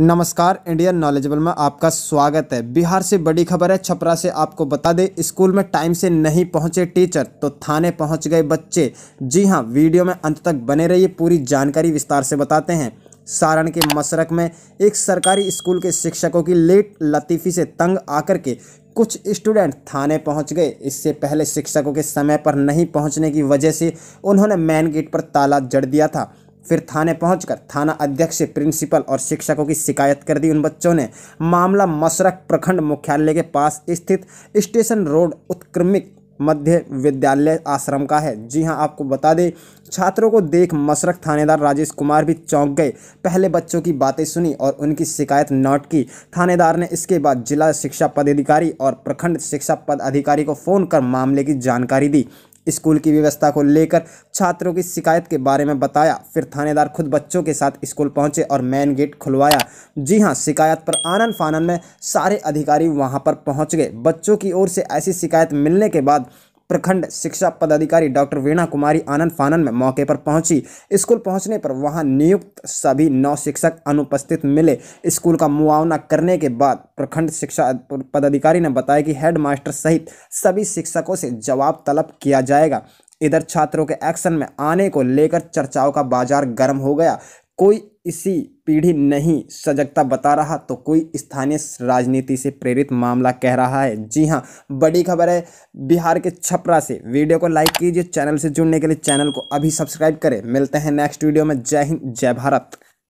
नमस्कार Indian knowledgeable में आपका स्वागत है। बिहार से बड़ी खबर है, छपरा से आपको बता दें, स्कूल में टाइम से नहीं पहुँचे टीचर तो थाने पहुँच गए बच्चे। जी हाँ, वीडियो में अंत तक बने रहिए, पूरी जानकारी विस्तार से बताते हैं। सारण के मसरक में एक सरकारी स्कूल के शिक्षकों की लेट लतीफ़ी से तंग आकर के कुछ स्टूडेंट थाने पहुँच गए। इससे पहले शिक्षकों के समय पर नहीं पहुँचने की वजह से उन्होंने मेन गेट पर ताला जड़ दिया था। फिर थाने पहुंचकर थाना अध्यक्ष, प्रिंसिपल और शिक्षकों की शिकायत कर दी। उन बच्चों ने मामला मसरक प्रखंड मुख्यालय के पास स्थित स्टेशन रोड उत्क्रमिक मध्य विद्यालय आश्रम का है। जी हाँ, आपको बता दें, छात्रों को देख मसरक थानेदार राजेश कुमार भी चौंक गए। पहले बच्चों की बातें सुनी और उनकी शिकायत नोट की। थानेदार ने इसके बाद जिला शिक्षा पदाधिकारी और प्रखंड शिक्षा पदाधिकारी को फ़ोन कर मामले की जानकारी दी। स्कूल की व्यवस्था को लेकर छात्रों की शिकायत के बारे में बताया। फिर थानेदार खुद बच्चों के साथ स्कूल पहुँचे और मेन गेट खुलवाया। जी हाँ, शिकायत पर आनंद फानन में सारे अधिकारी वहाँ पर पहुँच गए। बच्चों की ओर से ऐसी शिकायत मिलने के बाद प्रखंड शिक्षा पदाधिकारी डॉक्टर वीणा कुमारी आनंद फानन में मौके पर पहुँची। स्कूल पहुँचने पर वहाँ नियुक्त सभी नौ शिक्षक अनुपस्थित मिले। स्कूल का मुआवना करने के बाद प्रखंड शिक्षा पदाधिकारी ने बताया कि हेड मास्टर सहित सभी शिक्षकों से जवाब तलब किया जाएगा। इधर छात्रों के एक्शन में आने को लेकर चर्चाओं का बाज़ार गर्म हो गया। कोई इसी पीढ़ी नहीं सजगता बता रहा तो कोई स्थानीय राजनीति से प्रेरित मामला कह रहा है। जी हाँ बड़ी खबर है। बिहार के छपरा से। वीडियो को लाइक कीजिए, चैनल से जुड़ने के लिए चैनल को अभी सब्सक्राइब करें। मिलते हैं नेक्स्ट वीडियो में। जय हिंद, जय भारत।